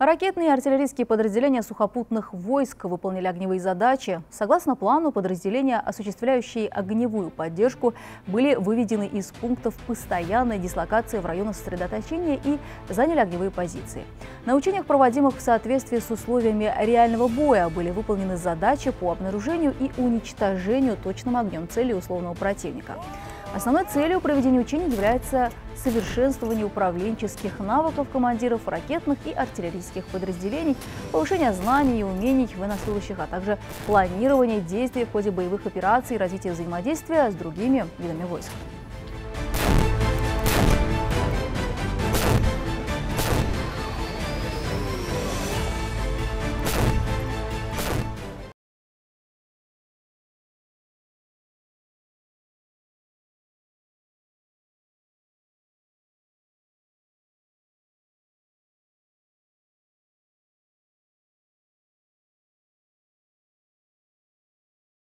Ракетные и артиллерийские подразделения сухопутных войск выполнили огневые задачи. Согласно плану, подразделения, осуществляющие огневую поддержку, были выведены из пунктов постоянной дислокации в районах сосредоточения и заняли огневые позиции. На учениях, проводимых в соответствии с условиями реального боя, были выполнены задачи по обнаружению и уничтожению точным огнем цели условного противника. Основной целью проведения учений является совершенствование управленческих навыков командиров ракетных и артиллерийских подразделений, повышение знаний и умений военнослужащих, а также планирование действий в ходе боевых операций и развитие взаимодействия с другими видами войск.